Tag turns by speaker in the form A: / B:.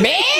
A: Man!